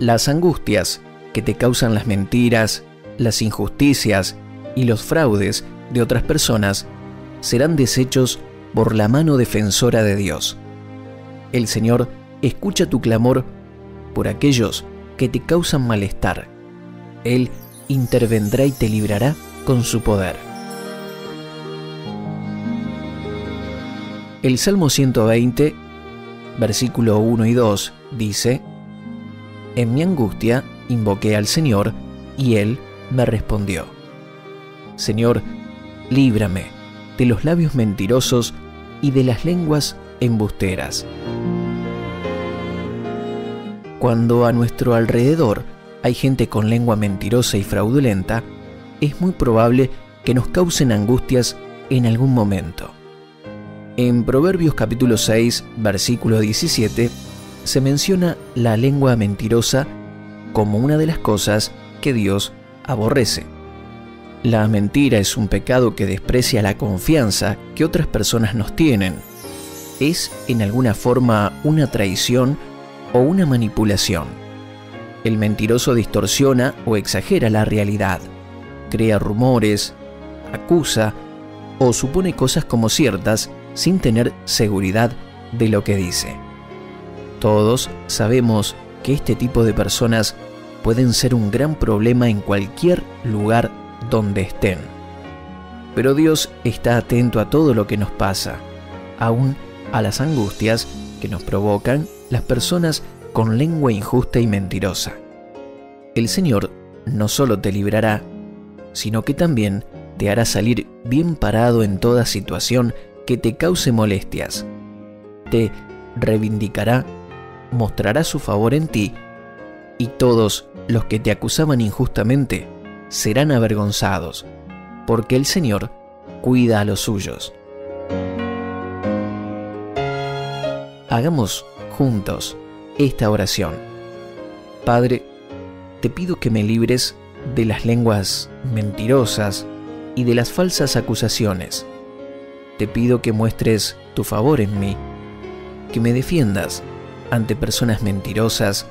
Las angustias que te causan las mentiras, las injusticias y los fraudes de otras personas serán deshechos por la mano defensora de Dios. El Señor escucha tu clamor por aquellos que te causan malestar. Él intervendrá y te librará con su poder. El Salmo 120, versículo 1 y 2 dice, En mi angustia invoqué al Señor y Él me respondió. Señor, líbrame de los labios mentirosos y de las lenguas embusteras. Cuando a nuestro alrededor hay gente con lengua mentirosa y fraudulenta, es muy probable que nos causen angustias en algún momento. En Proverbios capítulo 6, versículo 17, se menciona la lengua mentirosa como una de las cosas que Dios aborrece. La mentira es un pecado que desprecia la confianza que otras personas nos tienen. Es en alguna forma una traición o una manipulación. El mentiroso distorsiona o exagera la realidad, crea rumores, acusa o supone cosas como ciertas sin tener seguridad de lo que dice. Todos sabemos que este tipo de personas pueden ser un gran problema en cualquier lugar donde estén. Pero Dios está atento a todo lo que nos pasa, aún a las angustias que nos provocan las personas con lengua injusta y mentirosa. El Señor no solo te librará, sino que también te hará salir bien parado en toda situación que te cause molestias. Te reivindicará, mostrará su favor en ti, y todos los que te acusaban injustamente serán avergonzados, porque el Señor cuida a los suyos. Hagamos juntos esta oración. Padre, te pido que me libres de las lenguas mentirosas y de las falsas acusaciones. Te pido que muestres tu favor en mí, que me defiendas ante personas mentirosas,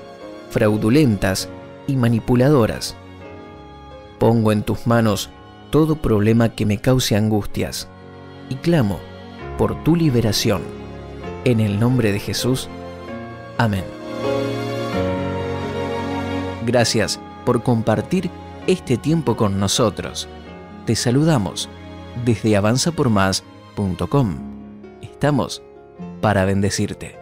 fraudulentas y manipuladoras. Pongo en tus manos todo problema que me cause angustias y clamo por tu liberación. En el nombre de Jesús. Amén. Gracias por compartir este tiempo con nosotros. Te saludamos desde avanzapormás.com. Estamos para bendecirte.